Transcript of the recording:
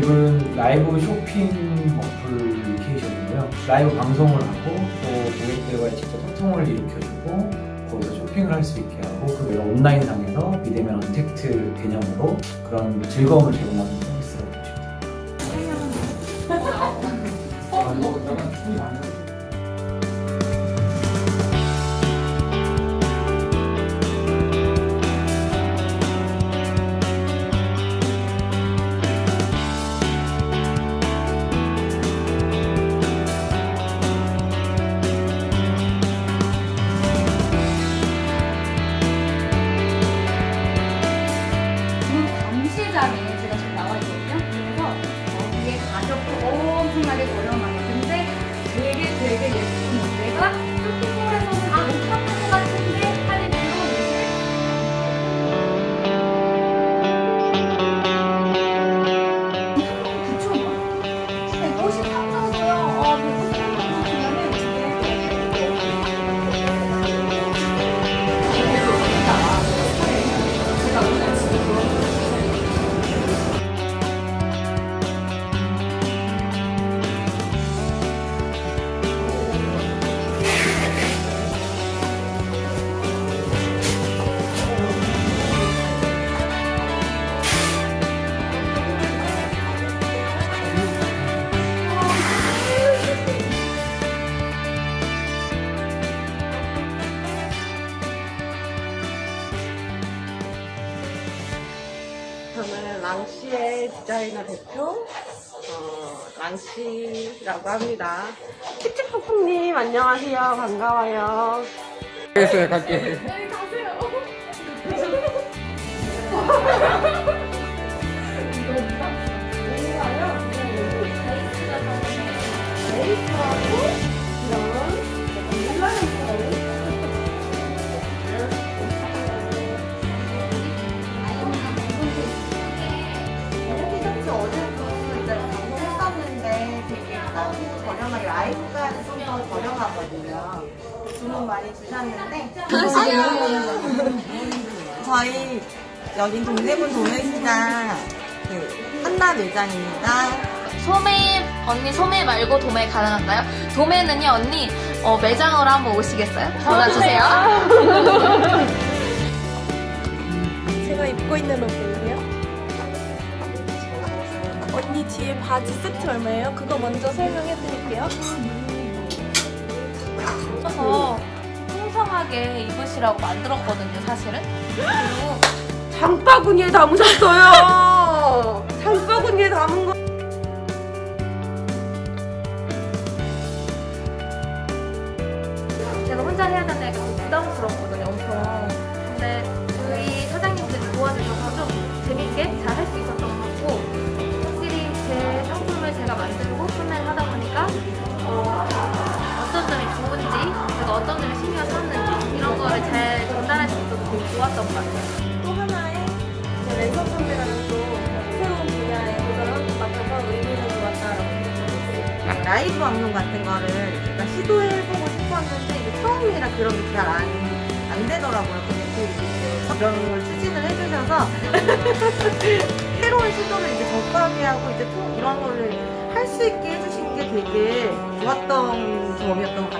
앱은 라이브 쇼핑 어플리케이션이고요. 라이브 방송을 하고 또 고객들과의 직접 소통을 일으켜주고 거기서 쇼핑을 할 수 있게 하고 그 외에 온라인 상에서 비대면 언택트 개념으로 그런 즐거움을 제공하는 서비스라고 보시면 됩니다. 엄청나게 저렴하게. 근데 되게 되게 예쁜 내가 저는 랑시의 디자이너 대표 어, 랑시라고 합니다. tiptip퍼프님 안녕하세요. 반가워요. 알겠어요, 갈게. 티셔츠 저렴하게 라이브까지 좀더 저렴하거든요. 주문 많이 주셨는데 저희 여긴 동대문 도매시장 그 한나 매장입니다. 소매 언니 소매 말고 도매 가능한가요? 도매는요 언니 어, 매장으로 한번 오시겠어요? 전화 주세요. 제가 입고 있는 옷은요? 언니 뒤에 바지 세트 얼마예요? 그거 먼저 설명해 드릴게요. 그래서 풍성하게 입으시라고 만들었거든요 사실은. 그리고 장바구니에 담으셨어요. 장바구니에 담은 거. 제가 혼자 해야 되니까 좀 부담스럽거든요, 엄청. 근데 저희 사장님들이 도와주셔서 좀 재밌게 잘 할 수 있었던 것제 제가 만들고 판매를 하다 보니까, 어, 어떤 점이 좋은지, 제가 어떤 점을 신경 썼는지, 이런 거를 잘 전달할 수 있어서 되게 좋았던 것 같아요. 또 하나의 그 랜선 판매라는 또 새로운 분야의 도전을 맡아서 의미는 좋았다라고 생각합니다. 라이브 방송 같은 거를 일단 시도해보고 싶었는데 이게 처음이라 그런 게 잘안 안 되더라고요. 근데 또 이런 걸 추진을 해주셔서 새로운 시도를 이제 접하게 하고 이제 또 이런 거를 할 수 있게 해주신 게 되게 좋았던 점이었던 것 같아요.